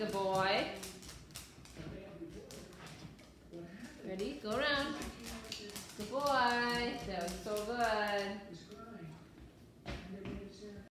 the boy. Ready, go around.